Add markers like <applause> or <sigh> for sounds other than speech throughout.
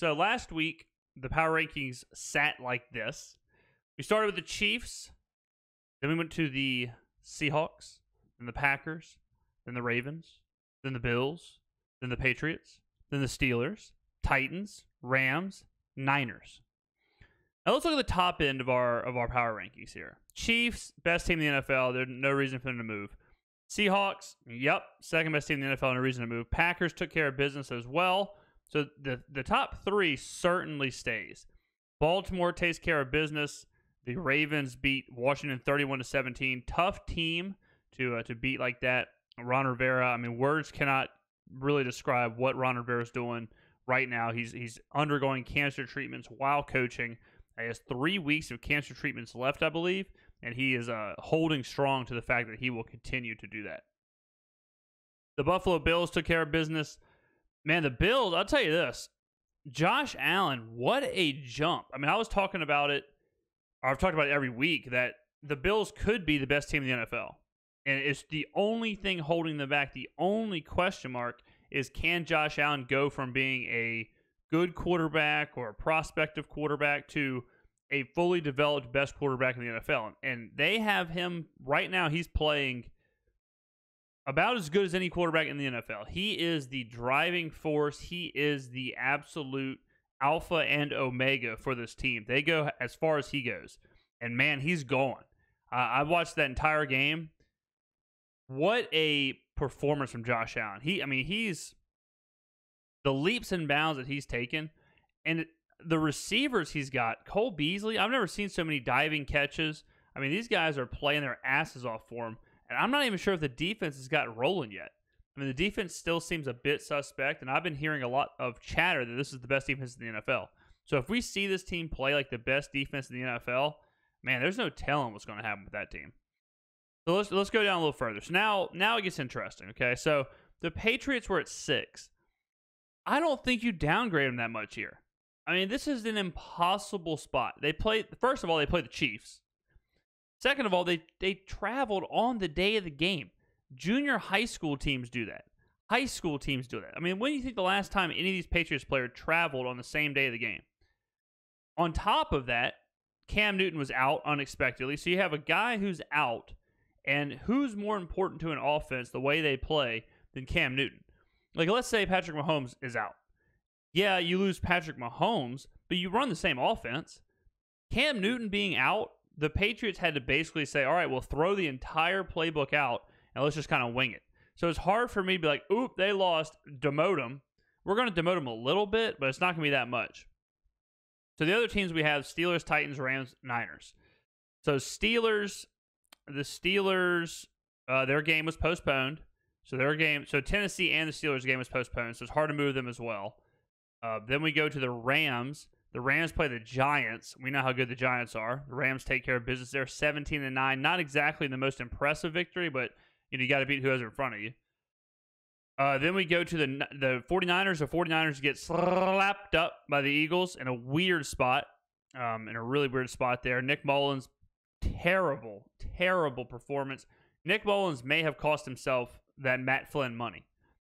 So last week, the power rankings sat like this. We started with the Chiefs, then we went to the Seahawks, then the Packers, then the Ravens, then the Bills, then the Patriots, then the Steelers, Titans, Rams, Niners. Now let's look at the top end of our of our power rankings here. Chiefs, best team in the NFL. There's no reason for them to move. Seahawks, yep, second best team in the NFL, no reason to move. Packers took care of business as well. So the the top three certainly stays. Baltimore takes care of business. The Ravens beat Washington 31 to 17. Tough team to uh, to beat like that. Ron Rivera, I mean, words cannot really describe what Ron Rivera is doing right now. He's he's undergoing cancer treatments while coaching. He has three weeks of cancer treatments left, I believe, and he is uh, holding strong to the fact that he will continue to do that. The Buffalo Bills took care of business. Man, the Bills, I'll tell you this. Josh Allen, what a jump. I mean, I was talking about it, I've talked about it every week, that the Bills could be the best team in the NFL. And it's the only thing holding them back. The only question mark is can Josh Allen go from being a good quarterback or a prospective quarterback to a fully developed best quarterback in the NFL. And they have him right now, he's playing about as good as any quarterback in the NFL. He is the driving force, he is the absolute alpha and omega for this team. They go as far as he goes. And man, he's going. Uh, I watched that entire game. What a performance from Josh Allen. He, I mean, he's the leaps and bounds that he's taken, and the receivers he's got. Cole Beasley, I've never seen so many diving catches. I mean, these guys are playing their asses off for him, and I'm not even sure if the defense has got rolling yet. I mean, the defense still seems a bit suspect, and I've been hearing a lot of chatter that this is the best defense in the NFL. So if we see this team play like the best defense in the NFL, man, there's no telling what's going to happen with that team. So let's let's go down a little further. So now now it gets interesting. Okay, so the Patriots were at six. I don't think you downgrade them that much here. I mean, this is an impossible spot. They play first of all, they play the Chiefs. Second of all, they they traveled on the day of the game. Junior high school teams do that. High school teams do that. I mean, when do you think the last time any of these Patriots players traveled on the same day of the game? On top of that, Cam Newton was out unexpectedly. So you have a guy who's out, and who's more important to an offense the way they play than Cam Newton? Like, let's say Patrick Mahomes is out. Yeah, you lose Patrick Mahomes, but you run the same offense. Cam Newton being out, the Patriots had to basically say, all right, we'll throw the entire playbook out and let's just kind of wing it. So it's hard for me to be like, oop, they lost, demote them. We're going to demote them a little bit, but it's not going to be that much. So the other teams we have Steelers, Titans, Rams, Niners. So Steelers, the Steelers, uh, their game was postponed. So their game, so Tennessee and the Steelers game was postponed, so it's hard to move them as well. Uh, then we go to the Rams. The Rams play the Giants. We know how good the Giants are. The Rams take care of business. They're 17 and 9. Not exactly the most impressive victory, but you know you got to beat whoever's in front of you. Uh, then we go to the the 49ers. The 49ers get slapped up by the Eagles in a weird spot, um, in a really weird spot there. Nick Mullens, terrible, terrible performance. Nick Mullens may have cost himself that Matt Flynn money.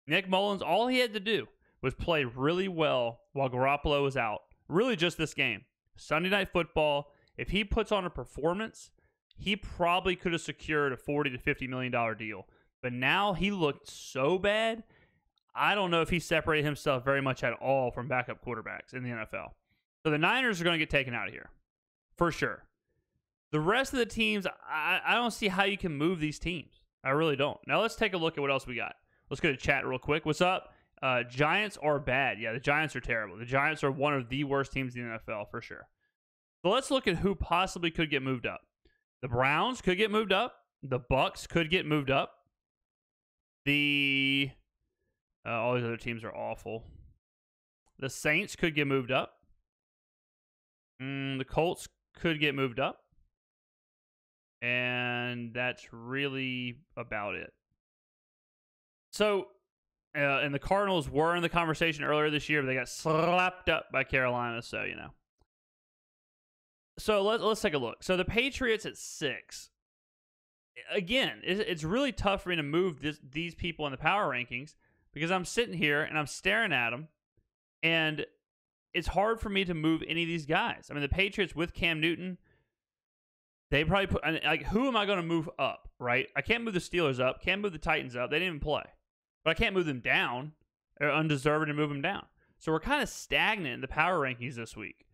Nick Mullens, all he had to do was play really well while Garoppolo was out. Really, just this game. Sunday night football. If he puts on a performance, he probably could have secured a 40 to 50 million dollar deal. But now he looked so bad. I don't know if he separated himself very much at all from backup quarterbacks in the NFL. So the Niners are going to get taken out of here for sure. The rest of the teams, I, I don't see how you can move these teams. I really don't. Now let's take a look at what else we got. Let's go to chat real quick. What's up? Uh, Giants are bad. Yeah, the Giants are terrible. The Giants are one of the worst teams in the NFL for sure. So let's look at who possibly could get moved up. The Browns could get moved up. The Bucks could get moved up. The uh, all these other teams are awful. The Saints could get moved up. Mm, the Colts could get moved up. And that's really about it. So, uh, and the Cardinals were in the conversation earlier this year, but they got slapped up by Carolina. So, you know. So let's let's take a look. So the Patriots at six. Again, it's really tough for me to move this, these people in the power rankings because I'm sitting here and I'm staring at them, and it's hard for me to move any of these guys. I mean, the Patriots with Cam Newton, they probably put like who am I going to move up? Right? I can't move the Steelers up. Can't move the Titans up. They didn't even play, but I can't move them down. They're undeserved to move them down. So we're kind of stagnant in the power rankings this week.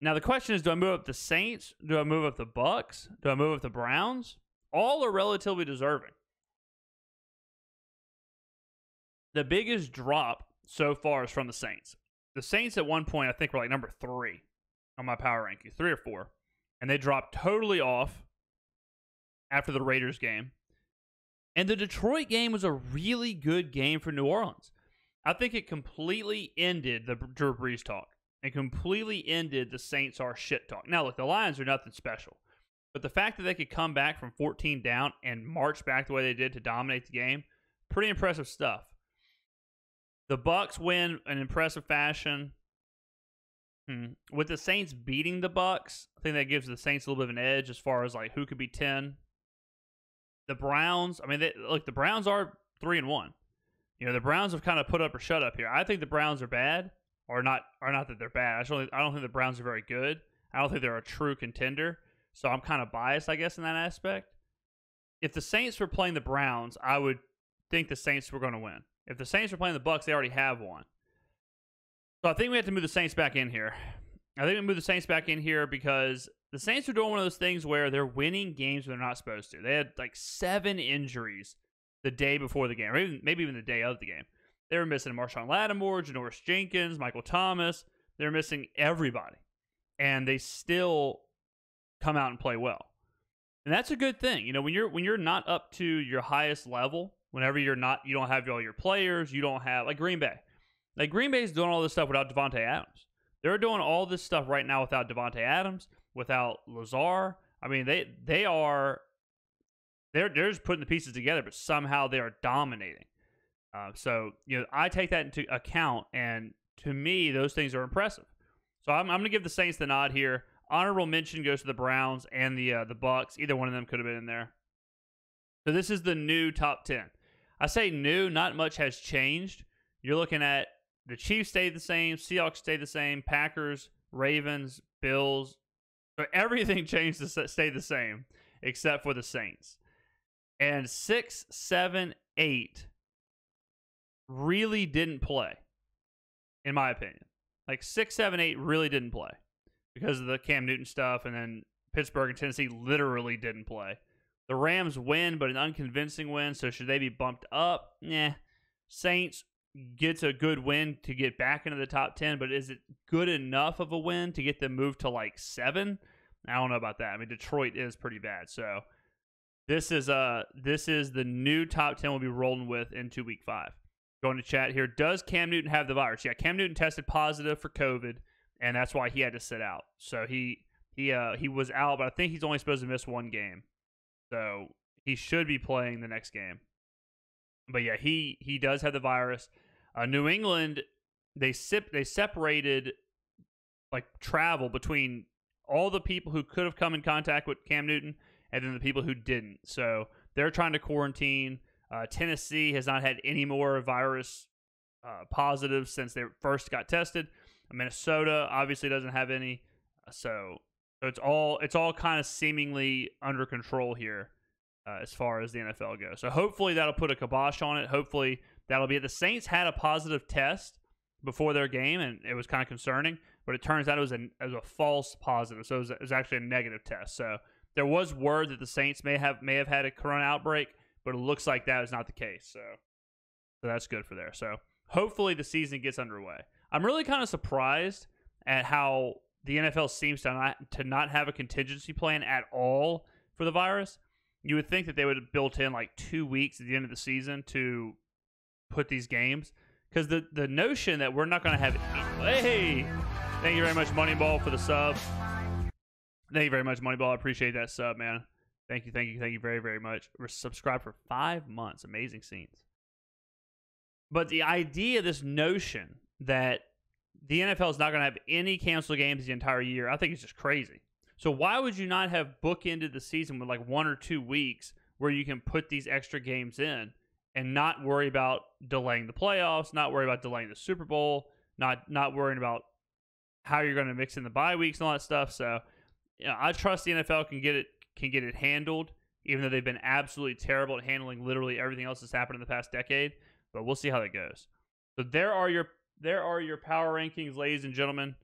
Now the question is, do I move up the Saints? Do I move up the Bucks? Do I move up the Browns? All are relatively deserving. The biggest drop so far is from the Saints. The Saints at one point I think were like number three on my power ranking, three or four, and they dropped totally off after the Raiders game. And the Detroit game was a really good game for New Orleans. I think it completely ended the Drew Brees talk and completely ended the Saints are shit talk. Now, look, the Lions are nothing special, but the fact that they could come back from 14 down and march back the way they did to dominate the game, pretty impressive stuff. The Bucks win in impressive fashion. Hmm. With the Saints beating the Bucks, I think that gives the Saints a little bit of an edge as far as like who could be 10. The Browns, I mean, they, look, the Browns are three and one. You know, the Browns have kind of put up or shut up here. I think the Browns are bad, or not, or not that they're bad. I, don't, I don't think the Browns are very good. I don't think they're a true contender. So I'm kind of biased, I guess, in that aspect. If the Saints were playing the Browns, I would think the Saints were going to win. If the Saints were playing the Bucks, they already have won. So I think we have to move the Saints back in here. I think we move the Saints back in here because the Saints are doing one of those things where they're winning games they're not supposed to. They had like seven injuries the day before the game, or even, maybe even the day of the game. They were missing Marshon Lattimore, Janoris Jenkins, Michael Thomas. They're missing everybody, and they still come out and play well. And that's a good thing. You know, when you're when you're not up to your highest level, whenever you're not, you don't have all your players, you don't have like Green Bay. Like Green Bay's doing all this stuff without Davante Adams. They're doing all this stuff right now without Davante Adams, without Lazar. I mean, they they are they're they're just putting the pieces together, but somehow they are dominating. Uh, so you know, I take that into account, and to me, those things are impressive. So I'm, I'm going to give the Saints the nod here. Honorable mention goes to the Browns and the uh, the Bucks. Either one of them could have been in there. So this is the new top ten. I say new, not much has changed. You're looking at the Chiefs stayed the same, Seahawks stayed the same, Packers, Ravens, Bills. So everything <laughs> changed to stay the same except for the Saints. And six, seven, eight really didn't play, in my opinion. Like six, seven, eight really didn't play because of the Cam Newton stuff, and then Pittsburgh and Tennessee literally didn't play. The Rams win, but an unconvincing win. So should they be bumped up? Nah. Saints gets a good win to get back into the top 10, but is it good enough of a win to get them moved to like seven? I don't know about that. I mean, Detroit is pretty bad. So this is uh this is the new top 10 we'll be rolling with into week five. Going to chat here. Does Cam Newton have the virus? Yeah, Cam Newton tested positive for COVID, and that's why he had to sit out. So he he uh he was out, but I think he's only supposed to miss one game. So he should be playing the next game. But yeah, he he does have the virus. Uh, New England they sip they separated like travel between all the people who could have come in contact with Cam Newton and then the people who didn't. So they're trying to quarantine. Uh, Tennessee has not had any more virus uh, positives since they first got tested. Minnesota obviously doesn't have any. So so it's all it's all kind of seemingly under control here uh, as far as the NFL goes. So hopefully that'll put a kibosh on it. Hopefully that'll be it. The Saints had a positive test before their game, and it was kind of concerning. But it turns out it was a, it was a false positive, so it was, it was actually a negative test. So there was word that the Saints may have may have had a corona outbreak, but it looks like that is not the case. So so that's good for there. So hopefully the season gets underway. I'm really kind of surprised at how the NFL seems to not to not have a contingency plan at all for the virus. You would think that they would have built in like two weeks at the end of the season to put these games because the the notion that we're not going to have hey, thank you very much Moneyball for the sub. Thank you very much Moneyball. I appreciate that sub, man. Thank you, thank you, thank you very very much. We're subscribed for five months. Amazing scenes. But the idea, this notion that the NFL is not going to have any canceled games the entire year. I think it's just crazy. So why would you not have bookended the season with like one or two weeks where you can put these extra games in and not worry about delaying the playoffs, not worry about delaying the Super Bowl, not not worrying about how you're going to mix in the bye weeks and all that stuff. So, you know, I trust the NFL can get it can get it handled, even though they've been absolutely terrible at handling literally everything else that's happened in the past decade. But we'll see how that goes. So there are your there are your power rankings, ladies and gentlemen.